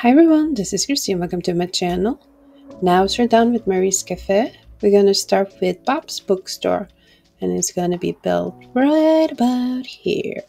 Hi everyone, this is Christine, welcome to my channel. Now we're done with Marie's Cafe. We're gonna start with Bob's Bookstore and it's gonna be built right about here.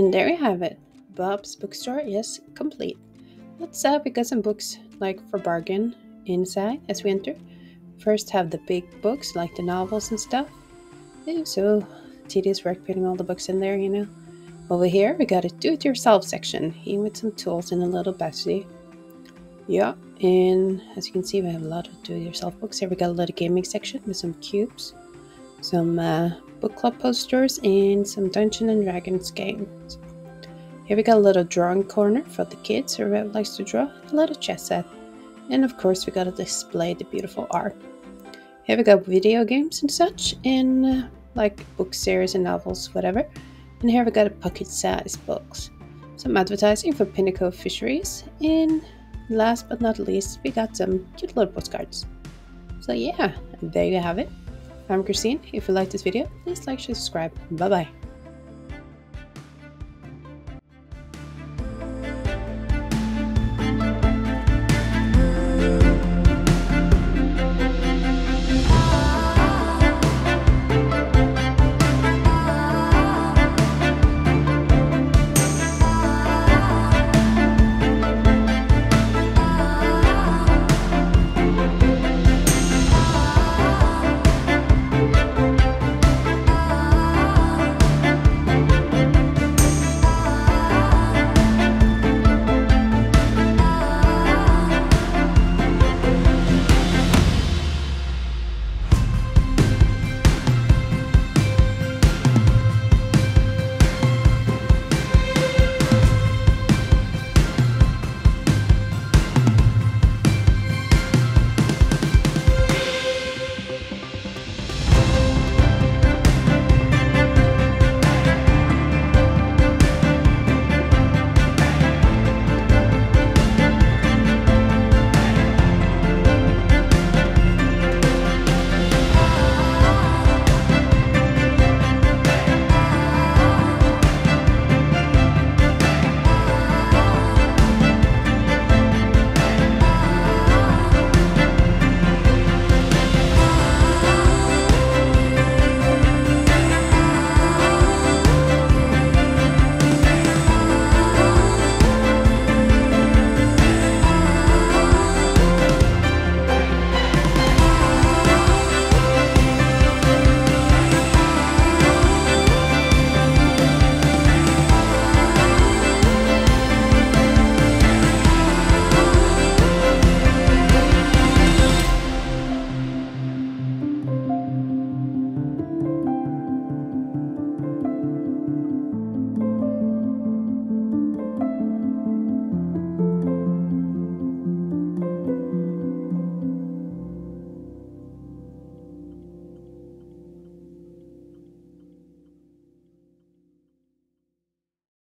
And there you have it. Bob's bookstore is complete. Let's uh, pick up some books like for bargain inside as we enter. First have the big books like the novels and stuff. So tedious work putting all the books in there, you know. Over here we got a do-it-yourself section, even with some tools and a little battery. Yeah, and as you can see, we have a lot of do-it-yourself books. Here we got a little gaming section with some cubes, some uh, book club posters, and some Dungeon and Dragons games. Here we got a little drawing corner for the kids who really likes to draw, a little chess set, and of course we got to display the beautiful art. Here we got video games and such, and uh, like book series and novels, whatever. And here we got a pocket-sized books, some advertising for Pinnacle Fisheries, and last but not least, we got some cute little postcards. So yeah, there you have it. I'm Christine. If you like this video, please like, share, subscribe. Bye bye.